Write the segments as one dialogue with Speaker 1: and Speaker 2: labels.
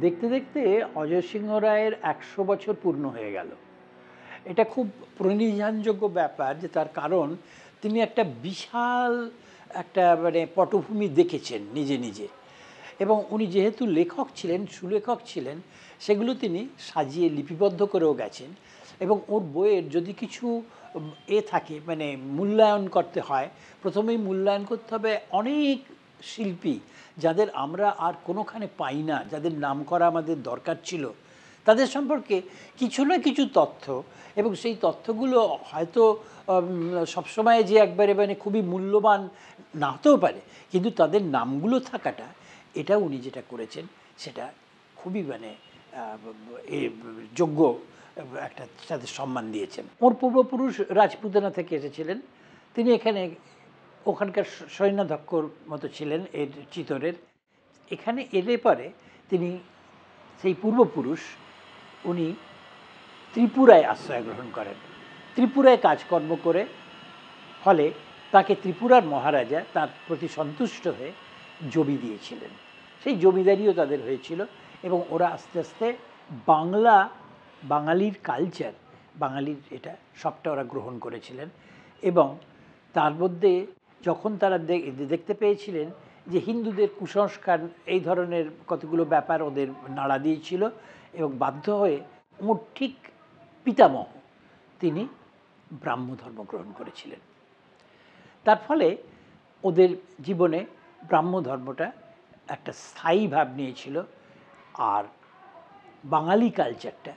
Speaker 1: দেখতে দেখতে অজয় সিংহ রায়ের একশো বছর পূর্ণ হয়ে গেল। এটা খুব প্রণিধানযোগ্য ব্যাপার যে তার কারণ তিনি একটা বিশাল একটা মানে পটভূমি দেখেছেন নিজে নিজে। এবং উনি যেহেতু লেখক ছিলেন, সুলেখক ছিলেন, সেগুলো তিনি সাজিয়ে লিপিবদ্ধ করেও গেছেন এবং ওর বইয়ের যদি কিছু এ থাকে মানে মূল্যায়ন করতে হয়, প্রথমেই মূল্যায়ন করতে হবে অনেক শিল্পী যাদের আমরা আর কোনোখানে পাই না, যাদের নাম করা আমাদের দরকার ছিল, তাদের সম্পর্কে কিছু না কিছু তথ্য এবং সেই তথ্যগুলো হয়তো সবসময় যে একবারে মানে খুবই মূল্যবান না হতেও পারে, কিন্তু তাদের নামগুলো থাকাটা, এটা উনি যেটা করেছেন, সেটা খুবই মানে যোগ্য একটা তাদের সম্মান দিয়েছেন। ওর পূর্বপুরুষ রাজপুতানা থেকে এসেছিলেন। তিনি এখানে ওখানকার সৈন্যাধ্যক্ষর মতো ছিলেন এর চিতরের। এখানে এলে পরে তিনি, সেই পূর্বপুরুষ, উনি ত্রিপুরায় আশ্রয় গ্রহণ করেন। ত্রিপুরায় কাজকর্ম করে, ফলে তাকে ত্রিপুরার মহারাজা তার প্রতি সন্তুষ্ট হয়ে জমি দিয়েছিলেন। সেই জমিদারিও তাদের হয়েছিল এবং ওরা আস্তে আস্তে বাংলা, বাঙালির কালচার বাঙালির এটা সবটা ওরা গ্রহণ করেছিলেন এবং তার মধ্যে যখন তারা দেখতে পেয়েছিলেন যে হিন্দুদের কুসংস্কার এই ধরনের কতগুলো ব্যাপার ওদের নাড়া দিয়েছিল এবং বাধ্য হয়ে ওর ঠিক পিতামহ তিনি ব্রাহ্ম ধর্ম গ্রহণ করেছিলেন। তার ফলে ওদের জীবনে ব্রাহ্ম ধর্মটা একটা স্থায়ী ভাব নিয়েছিল আর বাঙালি কালচারটা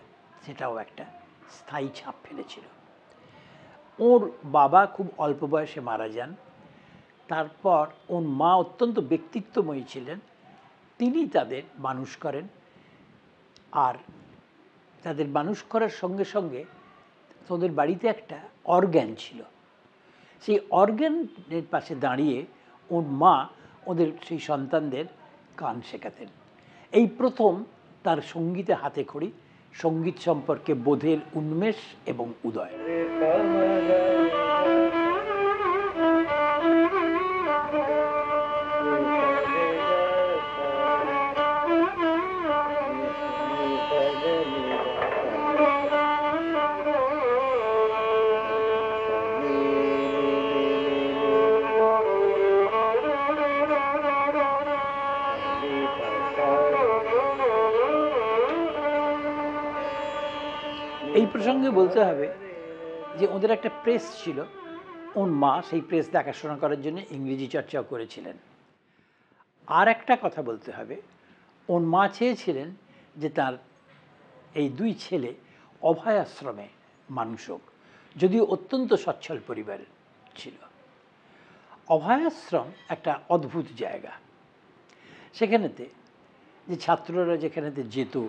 Speaker 1: সেটাও একটা স্থায়ী ছাপ ফেলেছিল। ওর বাবা খুব অল্প বয়সে মারা যান। তারপর ওর মা অত্যন্ত ব্যক্তিত্বময়ী ছিলেন। তিনি তাদের মানুষ করেন। আর তাদের মানুষ করার সঙ্গে সঙ্গে তোদের বাড়িতে একটা অর্গ্যান ছিল। সেই অর্গ্যানের পাশে দাঁড়িয়ে ওর মা ওদের সেই সন্তানদের গান শেখাতেন। এই প্রথম তার সঙ্গীতে হাতে খড়ি, সংগীত সম্পর্কে বোধের উন্মেষ এবং উদয়। এই প্রসঙ্গে বলতে হবে যে ওদের একটা প্রেস ছিল, ওর মা সেই প্রেস দেখাশোনা করার জন্য ইংরেজি চর্চাও করেছিলেন। আর একটা কথা বলতে হবে, ওর মা চেয়েছিলেন যে তার এই দুই ছেলে অভয় আশ্রমে মানুষ হোক, যদিও অত্যন্ত সচ্ছল পরিবার ছিল। অভয়াশ্রম একটা অদ্ভুত জায়গা। সেখানেতে যে ছাত্ররা যেখানেতে যেত,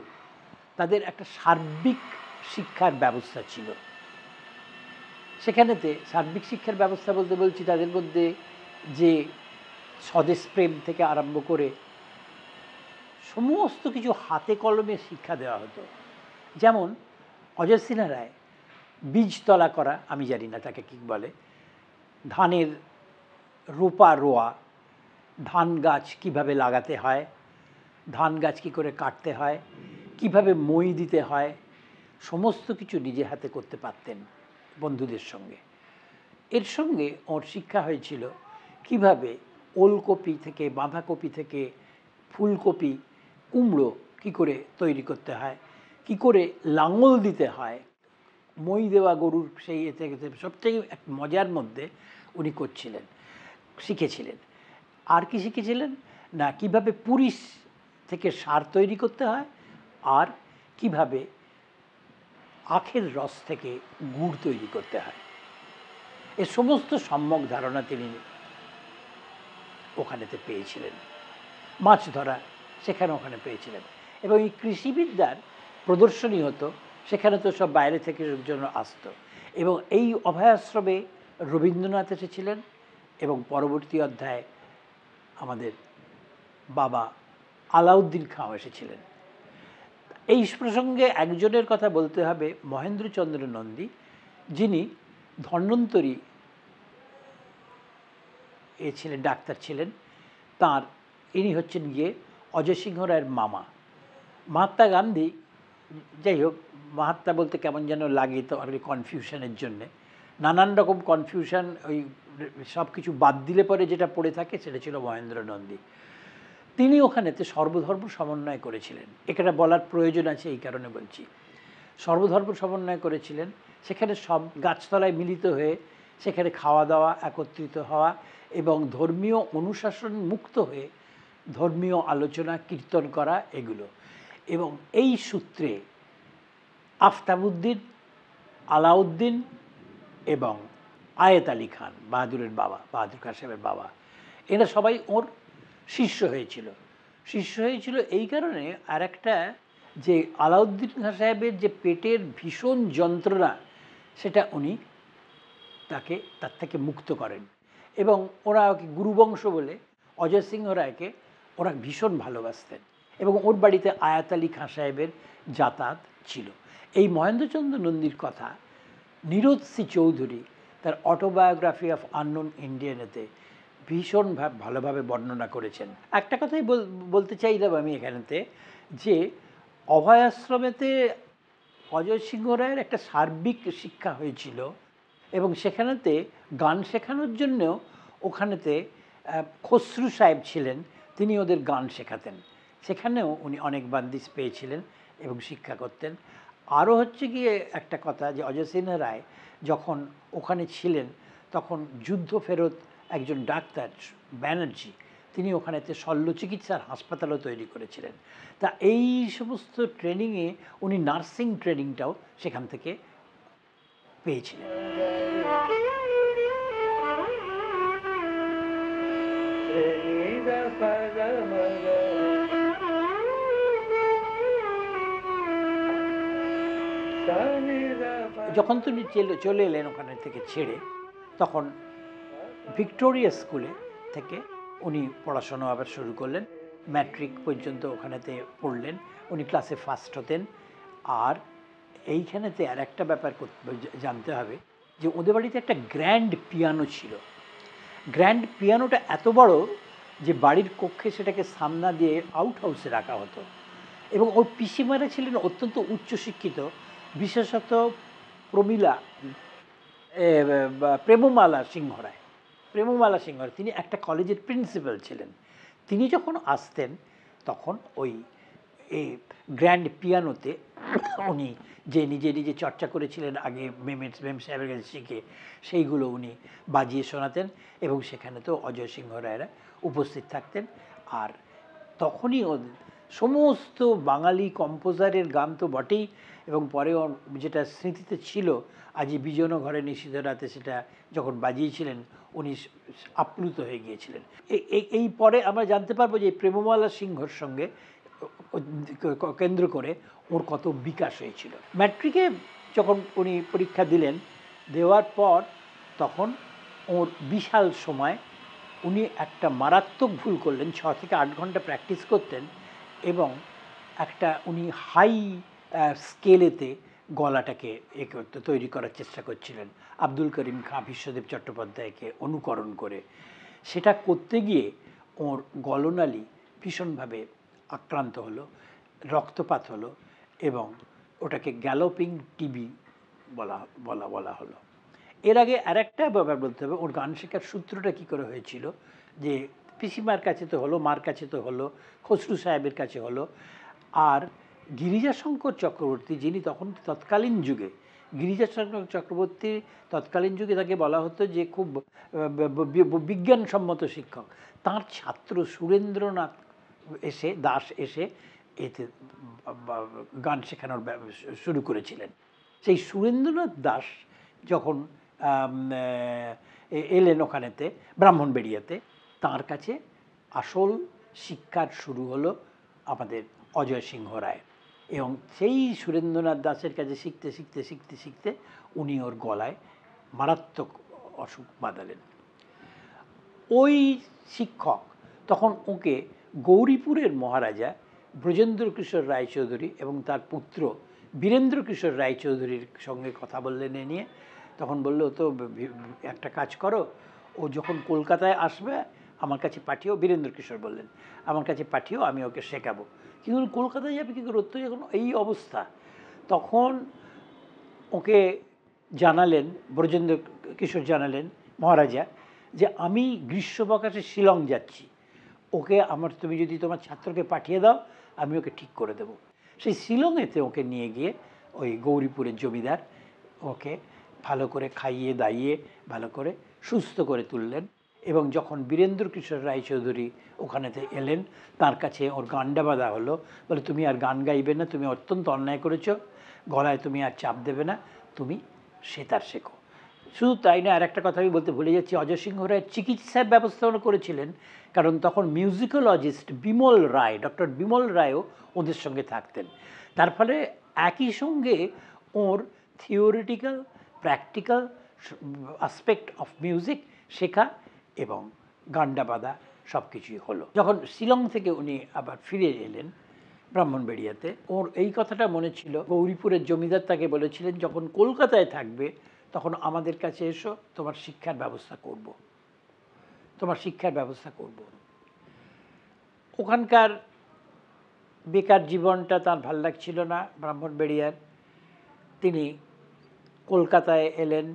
Speaker 1: তাদের একটা সার্বিক শিক্ষার ব্যবস্থা ছিল। সেখানেতে সার্বিক শিক্ষার ব্যবস্থা বলতে বলছি, তাদের মধ্যে যে স্বদেশ প্রেম থেকে আরম্ভ করে সমস্ত কিছু হাতে কলমে শিক্ষা দেওয়া হতো। যেমন অজয় সিনহা রায় বীজতলা করা, আমি জানি না তাকে কী বলে, ধানের রোপা রোয়া, ধান গাছ কীভাবে লাগাতে হয়, ধান গাছ কী করে কাটতে হয়, কীভাবে মই দিতে হয় সমস্ত কিছু নিজে হাতে করতে পারতেন বন্ধুদের সঙ্গে। এর সঙ্গে ওর শিক্ষা হয়েছিল কীভাবে ওলকপি থেকে, বাঁধাকপি থেকে ফুলকপি, কুমড়ো কি করে তৈরি করতে হয়, কি করে লাঙল দিতে হয়। মই দেওয়া গরুর সেই এতে এতে সবথেকে এক মজার মধ্যে উনি করছিলেন, শিখেছিলেন। আর কি শিখেছিলেন? না, কীভাবে পুরিশ থেকে সার তৈরি করতে হয় আর কীভাবে আখের রস থেকে গুড় তৈরি করতে হয়। এ সমস্ত সম্যক ধারণা তিনি ওখানেতে পেয়েছিলেন। মাছ ধরা সেখানে ওখানে পেয়েছিলেন। এবং এই কৃষিবিদ্যার প্রদর্শনী হতো, সেখানে তো সব বাইরে থেকে লোকজন আসতো। এবং এই অভয়াশ্রমে রবীন্দ্রনাথ এসেছিলেন এবং পরবর্তী অধ্যায়ে আমাদের বাবা আলাউদ্দিন খাঁ এসেছিলেন। এই প্রসঙ্গে একজনের কথা বলতে হবে মহেন্দ্রচন্দ্র নন্দী, যিনি ধন্বন্তরী এ ছিলেন, ডাক্তার ছিলেন। তার, ইনি হচ্ছেন গিয়ে অজয় সিংহ রায়ের মামা। মহাত্মা গান্ধী, যাই হোক, মহাত্মা বলতে কেমন যেন লাগে তো আর কনফিউশনের জন্যে। নানান রকম কনফিউশন ওই সব কিছু বাদ দিলে পরে যেটা পড়ে থাকে, সেটা ছিল মহেন্দ্র নন্দী। তিনি ওখানেতে সর্বধর্ম সমন্বয় করেছিলেন। এখানে বলার প্রয়োজন আছে এই কারণে বলছি। সর্বধর্ম সমন্বয় করেছিলেন, সেখানে সব গাছতলায় মিলিত হয়ে সেখানে খাওয়া দাওয়া একত্রিত হওয়া এবং ধর্মীয় অনুশাসন মুক্ত হয়ে ধর্মীয় আলোচনা, কীর্তন করা এগুলো। এবং এই সূত্রে আফতাবুদ্দিন, আলাউদ্দিন এবং আয়েত আলী খান, বাহাদুরের বাবা, বাহাদুর খান সাহেবের বাবা, এরা সবাই ওর শিষ্য হয়েছিল। শিষ্য হয়েছিল এই কারণে আর একটা যে আলাউদ্দিন খান সাহেবের যে পেটের ভীষণ যন্ত্রণা, সেটা উনি তাকে, তার থেকে মুক্ত করেন এবং ওরা ওকে গুরুবংশ বলে, অজয় সিংহ রায়কে ওরা ভীষণ ভালোবাসতেন এবং ওর বাড়িতে আয়াত আলী খাঁ সাহেবের যাতায়াত ছিল। এই মহেন্দ্রচন্দ্র নন্দীর কথা নিরোধ সি চৌধুরী তার অটোবায়োগ্রাফি অফ আননোন ইন্ডিয়ানেতে ভীষণ ভাব- ভালোভাবে বর্ণনা করেছেন। একটা কথাই বল- বলতে চাইলাম আমি এখানেতে যে, অভয়াশ্রমেতে অজয় সিংহ রায়ের একটা সার্বিক শিক্ষা হয়েছিল এবং সেখানেতে গান শেখানোর জন্যও ওখানেতে খসরু সাহেব ছিলেন, তিনি ওদের গান শেখাতেন। সেখানেও উনি অনেক বান্দিস পেয়েছিলেন এবং শিক্ষা করতেন। আরও হচ্ছে গিয়ে একটা কথা যে, অজয় সিনহা রায় যখন ওখানে ছিলেন, তখন যুদ্ধ ফেরত একজন ডাক্তার, ব্যানার্জি, তিনি ওখানেতে শল্য চিকিৎসার হাসপাতালও তৈরি করেছিলেন। তা এই সমস্ত ট্রেনিংয়ে উনি নার্সিং ট্রেনিংটাও সেখান থেকে পেয়েছিলেন। যখন তিনি চলে এলেন ওখানে থেকে ছেড়ে, তখন ভিক্টোরিয়া স্কুলে থেকে উনি পড়াশোনা আবার শুরু করলেন। ম্যাট্রিক পর্যন্ত ওখানেতে পড়লেন। উনি ক্লাসে ফার্স্ট হতেন। আর এইখানেতে আর একটা ব্যাপার জানতে হবে যে ওদের বাড়িতে একটা গ্র্যান্ড পিয়ানো ছিল। গ্র্যান্ড পিয়ানোটা এত বড় যে বাড়ির কক্ষে সেটাকে সামনা দিয়ে আউট হাউসে রাখা হতো। এবং ওর পিসিমারা ছিলেন অত্যন্ত উচ্চশিক্ষিত, বিশেষত প্রমীলা প্রেমমালা সিংহ রায় প্রেমমালা সিংহর তিনি একটা কলেজের প্রিন্সিপাল ছিলেন। তিনি যখন আসতেন, তখন ওই এই গ্র্যান্ড পিয়ানোতে উনি যে নিজে নিজে চর্চা করেছিলেন, আগে মেমের মেম সাহেবের কাছে শিখে, সেইগুলো উনি বাজিয়ে শোনাতেন এবং সেখানে তো অজয় সিংহ রায়রা উপস্থিত থাকতেন। আর তখনই সমস্ত বাঙালি কম্পোজারের গান তো বটেই এবং পরে যেটা স্মৃতিতে ছিল আজই বিজন ঘরে নিষিদ্ধ রাতে সেটা যখন বাজিয়েছিলেন উনি আপ্লুত হয়ে গিয়েছিলেন। এই- পরে আমরা জানতে পারব যে প্রেমমালা সিংহর সঙ্গে কেন্দ্র করে ওর কত বিকাশ হয়েছিল। ম্যাট্রিকে যখন উনি পরীক্ষা দিলেন, দেওয়ার পর তখন ওর বিশাল সময় উনি একটা মারাত্মক ভুল করলেন, ছ থেকে আট ঘণ্টা প্র্যাকটিস করতেন এবং একটা উনি হাই স্কেলেতে গলাটাকে এ করতে তৈরি করার চেষ্টা করছিলেন। আব্দুল করিম খাঁ বিশ্বদেব চট্টোপাধ্যায়কে অনুকরণ করে। সেটা করতে গিয়ে ওর গলনালী ভীষণভাবে আক্রান্ত হলো, রক্তপাত হলো এবং ওটাকে গ্যালোপিং টিবি বলা বলা বলা হলো। এর আগে আরেকটা ব্যাপার বলতে হবে, ওর গান শেখার সূত্রটা কী করে হয়েছিল? যে পিসিমার কাছে তো হলো, মার কাছে তো হলো, খসরু সাহেবের কাছে হলো, আর গিরিজাশঙ্কর চক্রবর্তী, যিনি তখন তৎকালীন যুগে, গিরিজাশঙ্কর চক্রবর্তী তৎকালীন যুগে তাকে বলা হতো যে খুব বিজ্ঞানসম্মত শিক্ষক। তার ছাত্র সুরেন্দ্রনাথ এসে, দাস এসে এতে গান শেখানোর শুরু করেছিলেন। সেই সুরেন্দ্রনাথ দাস যখন এলেন ওখানেতে, ব্রাহ্মণবেড়িয়াতে, তার কাছে আসল শিক্ষার শুরু হলো আমাদের অজয় সিংহ রায় এবং সেই সুরেন্দ্রনাথ দাসের কাছে শিখতে শিখতে শিখতে শিখতে উনি ওর গলায় মারাত্মক অসুখ বাঁধালেন। ওই শিক্ষক তখন ওকে গৌরীপুরের মহারাজা ব্রজেন্দ্র কিশোর রায়চৌধুরী এবং তার পুত্র বীরেন্দ্র কিশোর রায়চৌধুরীর সঙ্গে কথা বললেন এ নিয়ে। তখন বলল, তো একটা কাজ করো, ও যখন কলকাতায় আসবে আমার কাছে পাঠিয়েও বীরেন্দ্র কিশোর বললেন, আমার কাছে পাঠিয়েও আমি ওকে শেখাবো। কিন্তু কলকাতায় যাবে কী করে? ওর তো যখন এই অবস্থা, তখন ওকে জানালেন, ব্রজেন্দ্র কিশোর জানালেন, মহারাজা, যে আমি গ্রীষ্মবকাশে শিলং যাচ্ছি। ওকে আমার, তুমি যদি তোমার ছাত্রকে পাঠিয়ে দাও, আমি ওকে ঠিক করে দেবো। সেই শিলংয়েতে ওকে নিয়ে গিয়ে ওই গৌরীপুরের জমিদার ওকে ভালো করে খাইয়ে, দাইয়ে, ভালো করে সুস্থ করে তুললেন। এবং যখন বীরেন্দ্র কিশোর রায়চৌধুরী ওখানেতে এলেন, তার কাছে ওর গানটা বাঁধা হলো। বলে, তুমি আর গান গাইবে না, তুমি অত্যন্ত অন্যায় করেছ। গলায় তুমি আর চাপ দেবে না, তুমি সেতার শেখো। শুধু তাই না আর একটা কথা আমি বলতে ভুলে যাচ্ছি। অজয় সিংহ রায় চিকিৎসার ব্যবস্থাপনা করেছিলেন, কারণ তখন মিউজিকোলজিস্ট বিমল রায়, ডক্টর বিমল রায়ও ওদের সঙ্গে থাকতেন। তার ফলে একই সঙ্গে ওর theoretical practical aspect of music শেখা এবং গান্ডা বাঁধা সব কিছুই হলো যখন শিলং থেকে উনি আবার ফিরে এলেন ব্রাহ্মণবেড়িয়াতে, ওর এই কথাটা মনে ছিল, গৌরীপুরের জমিদার তাকে বলেছিলেন, যখন কলকাতায় থাকবে, তখন আমাদের কাছে এসো, তোমার শিক্ষার ব্যবস্থা করব। তোমার শিক্ষার ব্যবস্থা করব। ওখানকার বেকার জীবনটা তার ভালো লাগছিল না, ব্রাহ্মণবেড়িয়ার তিনি কলকাতায় এলেন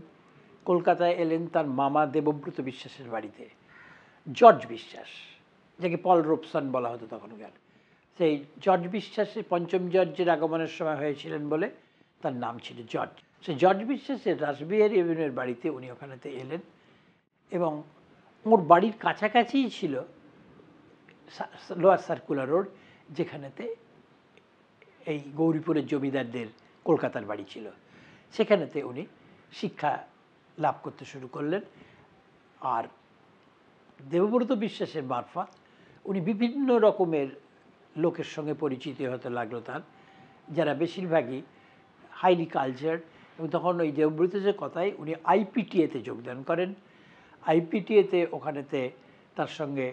Speaker 1: কলকাতায় এলেন তার মামা দেবব্রত বিশ্বাসের বাড়িতে। জর্জ বিশ্বাস, যাকে পল রোপসন বলা হতো তখনকার। সেই জর্জ বিশ্বাসের পঞ্চম জর্জের আগমনের সময় হয়েছিলেন বলে তার নাম ছিল জর্জ। সে জর্জ বিশ্বাসের রাসবিহারী এভিনিউর বাড়িতে উনি ওখানেতে এলেন এবং ওর বাড়ির কাছাকাছিই ছিল লোয়ার সার্কুলার রোড, যেখানেতে এই গৌরীপুরের জমিদারদের কলকাতার বাড়ি ছিল। সেখানেতে উনি শিক্ষা লাভ করতে শুরু করলেন। আর দেবব্রত বিশ্বাসের মারফত উনি বিভিন্ন রকমের লোকের সঙ্গে পরিচিত হতে লাগল তার। যারা বেশিরভাগই হাইলি কালচার এবং তখন ওই দেবব্রতের কথাই, উনি আইপিটিএতে যোগদান করেন। আইপিটিএতে ওখানেতে তার সঙ্গে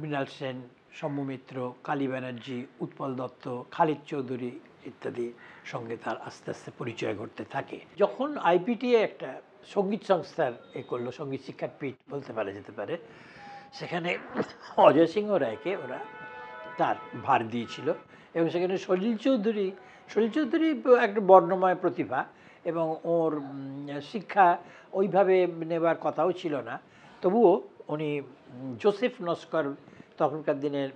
Speaker 1: মৃণাল সেন, সৌম্যমিত্র, কালী ব্যানার্জি, উৎপল দত্ত, খালিদ চৌধুরী ইত্যাদি সঙ্গে তার আস্তে আস্তে পরিচয় ঘটতে থাকে। যখন আইপিটিএ একটা সংগীত সংস্থার এ করল, সংগীত শিক্ষার পীঠ বলতে পারা যেতে পারে। সেখানে অজয় সিংহ রায়কে ওরা তার ভার দিয়েছিল এবং সেখানে সলিল চৌধুরী সলিল চৌধুরী একটা বর্ণময় প্রতিভা এবং ওর শিক্ষা ওইভাবে নেবার কথাও ছিল না। তবুও উনি জোসেফ নস্কর তখনকার দিনের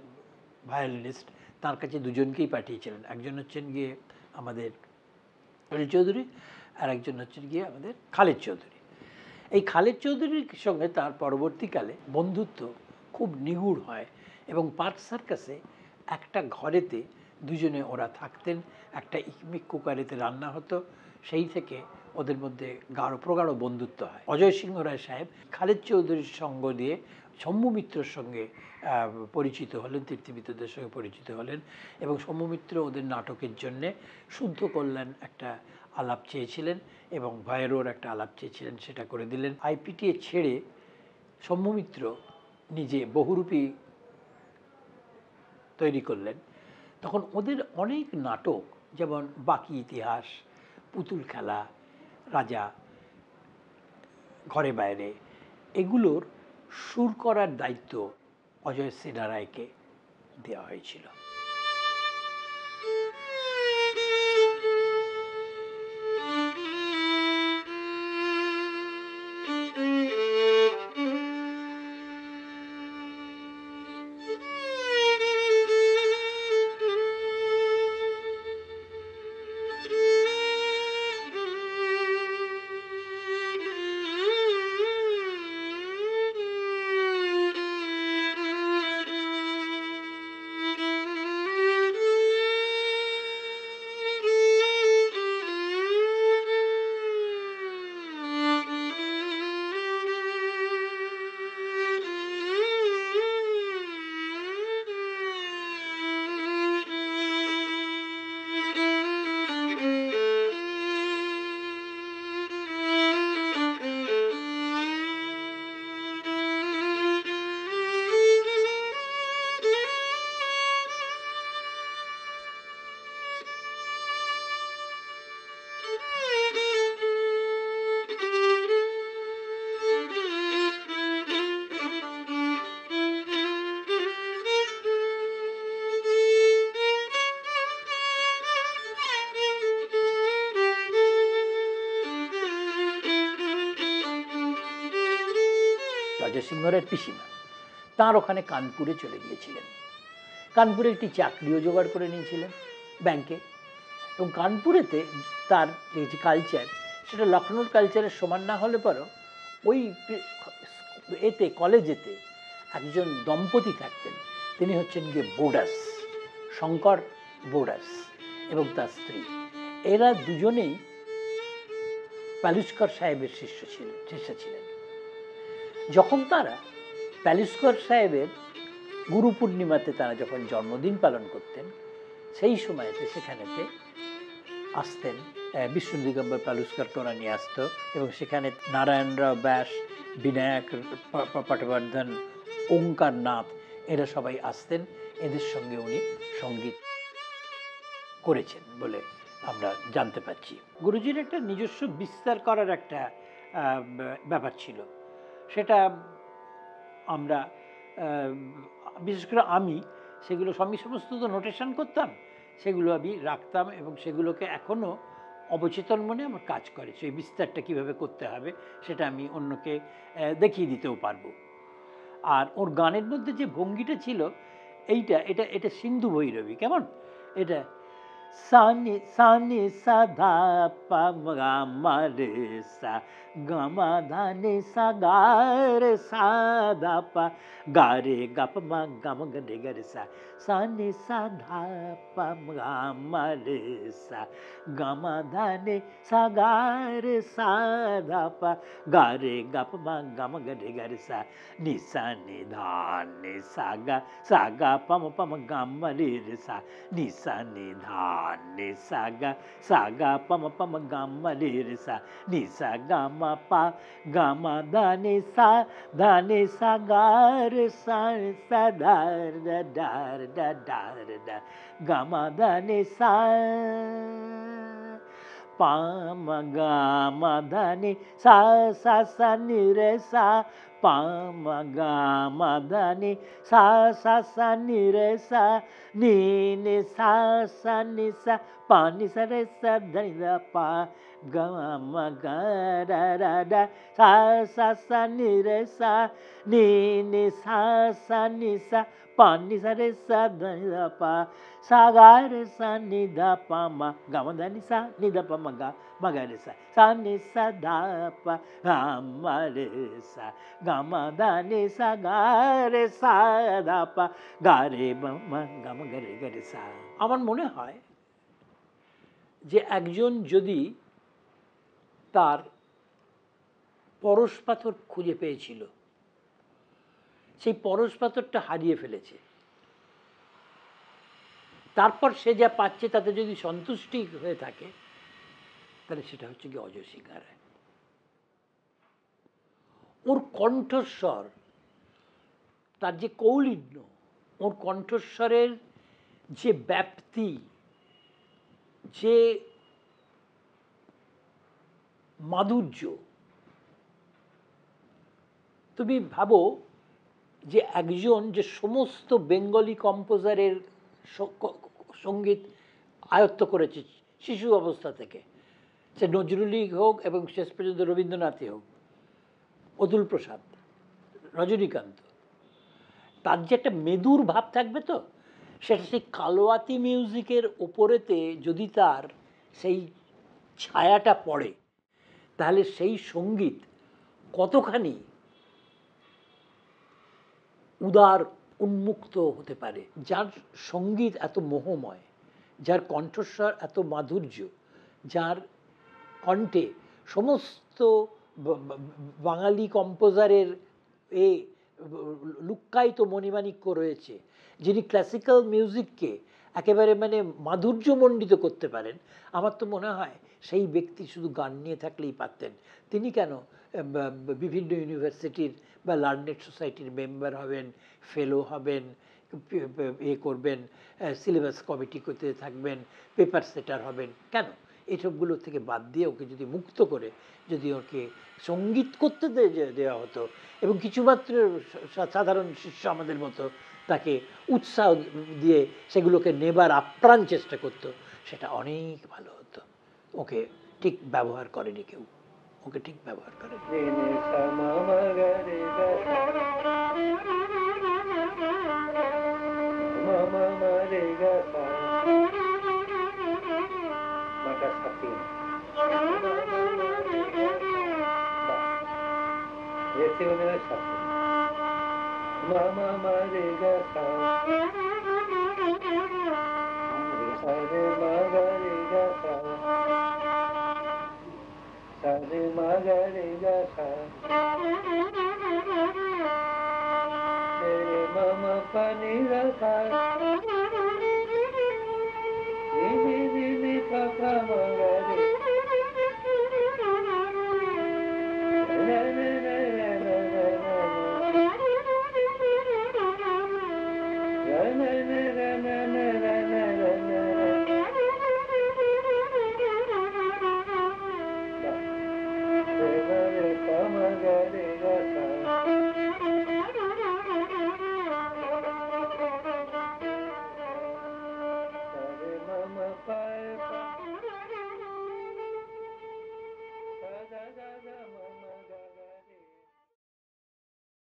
Speaker 1: ভায়োলিনিস্ট, তার কাছে দুজনকেই পাঠিয়েছিলেন। একজন হচ্ছেন গিয়ে আমাদের সলিল চৌধুরী আর একজন হচ্ছেন গিয়ে আমাদের খালেদ চৌধুরী। এই খালেদ চৌধুরীর সঙ্গে তার পরবর্তীকালে বন্ধুত্ব খুব নিগুড় হয় এবং পার্ক সার্কাসে একটা ঘরেতে দুজনে ওরা থাকতেন, একটা ইকমিক কুকারেতে রান্না হতো, সেই থেকে ওদের মধ্যে গাঢ় প্রগাঢ় বন্ধুত্ব হয়। অজয় সিংহ রায় সাহেব খালেদ চৌধুরীর সঙ্গ দিয়ে সৌম্য মিত্রর সঙ্গে পরিচিত হলেন তীর্থবিদ্যদের সঙ্গে পরিচিত হলেন এবং সৌম্য মিত্র ওদের নাটকের জন্যে শুদ্ধ কল্যাণ একটা আলাপ চেয়েছিলেন এবং ভয়েরোর একটা আলাপ চেয়েছিলেন, সেটা করে দিলেন। আইপিটিএ ছেড়ে সৌম্যমিত্র নিজে বহুরূপী তৈরি করলেন। তখন ওদের অনেক নাটক, যেমন বাকি ইতিহাস, পুতুল খেলা, রাজা, ঘরে বাইরে, এগুলোর সুর করার দায়িত্ব অজয় সেনা রায়কে দেওয়া হয়েছিল। সিংহ রায়ের পিসিমা। তার ওখানে কানপুরে চলে গিয়েছিলেন। কানপুরে একটি চাকরিও জোগাড় করে নিয়েছিলেন ব্যাংকে। এবং কানপুরেতে তার যে কালচার সেটা লখনৌর কালচারের সমান না হলে পরও ওই এতে, কলেজেতে একজন দম্পতি থাকতেন। তিনি হচ্ছেন গিয়ে বোডাস, শঙ্কর বোডাস এবং তার স্ত্রী। এরা দুজনেই প্যালুস্কর সাহেবের শিষ্য ছিলেন শিষ্য ছিলেন। যখন তারা প্যালুস্কর সাহেবের গুরু পূর্ণিমাতে তারা যখন জন্মদিন পালন করতেন, সেই সময়তে সেখানেতে আসতেন বিষ্ণু দিগম্বর পালুস্কর তোরা নিয়ে আসতো এবং সেখানে নারায়ণরাও ব্যাস, বিনায়ক পটবর্ধন, ওঙ্কার নাথ, এরা সবাই আসতেন। এদের সঙ্গে উনি সংগীত করেছেন বলে আমরা জানতে পারছি। গুরুজির একটা নিজস্ব বিস্তার করার একটা ব্যাপার ছিল। সেটা আমরা বিশেষ করে আমি সেগুলো সঙ্গে সমস্ত তো নোটেশন করতাম, সেগুলো আমি রাখতাম এবং সেগুলোকে এখনও অবচেতন মনে আমার কাজ করে। সেই বিস্তারটা কীভাবে করতে হবে সেটা আমি অন্যকে দেখিয়ে দিতেও পারব। আর ওর গানের মধ্যে যে ভঙ্গিটা ছিল, এইটা, এটা এটা সিন্ধু ভৈরবী, কেমন? এটা सानी सानी साधा पम सा, गमा धानी सा गा रे सा धा पा गा रे गप मा, गम गे गर सा। গা মা গা রে গা রে সা সানি সাধা পা গা মা রে সা গা মা ধা নি সা গা রে সা ধা পা গা রে গা পা মা গা মা গা রে গা রে সা নি সা নি ধা নি সা গা সা গা পা মা পা মা গা মা রে রে সা নি সা নি ধা নি সা গা সা গা পা মা পা মা গা মা রে রে সা নি সা গা মা পা গা মা ধা নি সা ধা নি সা গা রে সা da da da ga ma da ni sa pa ma ga ma da ni sa sa sa ni re sa pa ma ga ma da ni sa sa sa ni re sa ni ni sa sa ni sa pa ni sa re sa da ni da pa নি সা রে সা ধা নি দা পা গা মা গা রা রা ডা সা সা সা নি রে সা নি নি সা সা নি সা পা নি সা রে সা ধা নি দা পা সা গা রে সা নি দা পা মা গা মা ধা নি সা নি দা পা মা গা মা গা রে সা সা নি সা ধা পা গা মা রে সা গা মা ধা নি সা গা রে সা ধা পা গা রে মা মা গা মা গা রে গা রে সা আমার মনে হয় যে একজন যদি তার পরশ পাথর খুঁজে পেয়েছিল। সেই পরশ পাথরটা হারিয়ে ফেলেছে। তারপর সে যা পাচ্ছে তাতে যদি সন্তুষ্টি হয়ে থাকে, তাহলে সেটা হচ্ছে কি রায় ওর কণ্ঠস্বর, তার যে কৌলিন্য, ওর কণ্ঠস্বরের যে ব্যাপ্তি, যে মাধুর্য। তুমি ভাবো যে একজন যে সমস্ত বেঙ্গলি কম্পোজারের সংগীত আয়ত্ত করেছে শিশু অবস্থা থেকে, সে নজরুলই হোক এবং শেষ পর্যন্ত রবীন্দ্রনাথই হোক, অতুল প্রসাদ, রজনীকান্ত, তার যে একটা মেদুর ভাব থাকবে তো, সেটা সেই কালোয়াতি মিউজিকের ওপরেতে যদি তার সেই ছায়াটা পড়ে তাহলে সেই সংগীত কতখানি উদার, উন্মুক্ত হতে পারে? যার সংগীত এত মোহময়, যার কণ্ঠস্বর এত মাধুর্য, যার কণ্ঠে সমস্ত বাঙালি কম্পোজারের এ, লুক্কায়িত মণিমাণিক্য রয়েছে, যিনি ক্লাসিক্যাল মিউজিককে একেবারে মানে মাধুর্যমণ্ডিত করতে পারেন। আমার তো মনে হয় সেই ব্যক্তি শুধু গান নিয়ে থাকলেই পারতেন। তিনি কেন বিভিন্ন ইউনিভার্সিটির বা লার্নেড সোসাইটির মেম্বার হবেন, ফেলো হবেন এ করবেন সিলেবাস কমিটি করতে থাকবেন, পেপার সেটার হবেন। কেন? এসবগুলো থেকে বাদ দিয়ে ওকে যদি মুক্ত করে, যদি ওকে সংগীত করতে দেওয়া হতো এবং কিছুমাত্র সাধারণ শিষ্য আমাদের মতো তাকে উৎসাহ দিয়ে সেগুলোকে নেবার আপ্রাণ চেষ্টা করতো, সেটা অনেক ভালো হতো। ওকে ঠিক ব্যবহার করেনি কেউ ওকে ঠিক ব্যবহার
Speaker 2: করেনি जैसे उन्होंने साथ मामा मारे गा सा अरे मारे ಸರಿ ಮಗರಿಗ ಸರಿ ಮಮ ಪನಿರ ಸ